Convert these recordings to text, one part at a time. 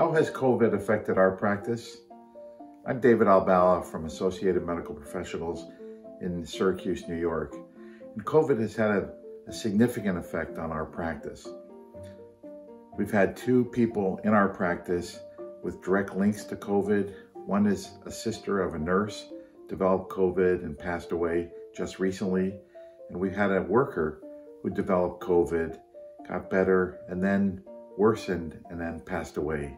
How has COVID affected our practice? I'm David Albala from Associated Medical Professionals in Syracuse, New York. And COVID has had a, a significant effect on our practice. We've had two people in our practice with direct links to COVID. One is a sister of a nurse, developed COVID and passed away just recently. And we've had a worker who developed COVID, got better, and then worsened and then passed away.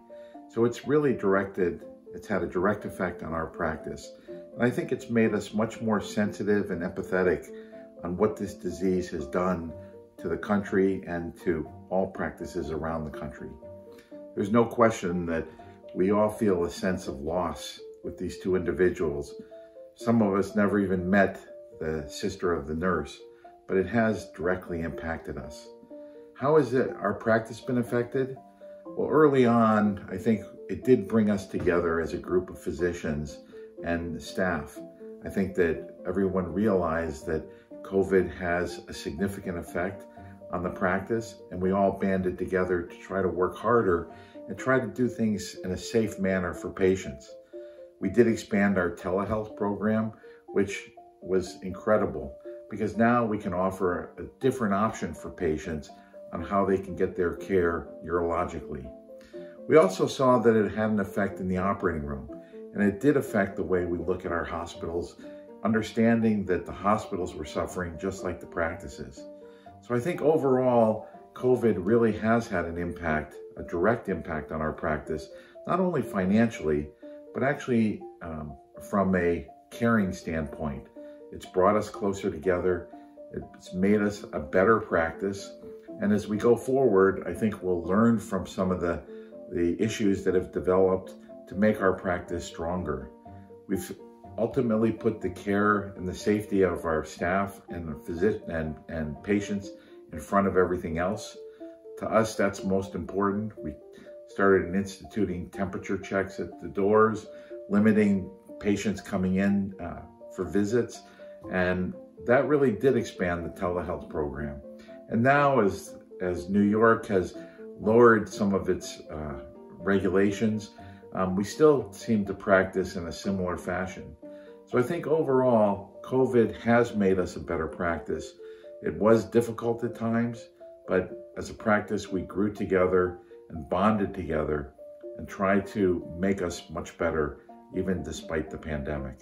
So it's really directed, it's had a direct effect on our practice. And I think it's made us much more sensitive and empathetic on what this disease has done to the country and to all practices around the country. There's no question that we all feel a sense of loss with these two individuals. Some of us never even met the sister of the nurse, but it has directly impacted us. How has it, our practice been affected? Well, early on, I think it did bring us together as a group of physicians and staff. I think that everyone realized that COVID has a significant effect on the practice, and we all banded together to try to work harder and try to do things in a safe manner for patients. We did expand our telehealth program, which was incredible because now we can offer a different option for patients on how they can get their care urologically. We also saw that it had an effect in the operating room, and it did affect the way we look at our hospitals, understanding that the hospitals were suffering just like the practices. So I think overall, COVID really has had an impact, a direct impact on our practice, not only financially, but actually um, from a caring standpoint. It's brought us closer together. It's made us a better practice. And as we go forward, I think we'll learn from some of the, the issues that have developed to make our practice stronger. We've ultimately put the care and the safety of our staff and the physician and, and patients in front of everything else. To us, that's most important. We started in instituting temperature checks at the doors, limiting patients coming in uh, for visits, and that really did expand the telehealth program. And now as, as New York has lowered some of its uh, regulations, um, we still seem to practice in a similar fashion. So I think overall, COVID has made us a better practice. It was difficult at times, but as a practice, we grew together and bonded together and tried to make us much better, even despite the pandemic.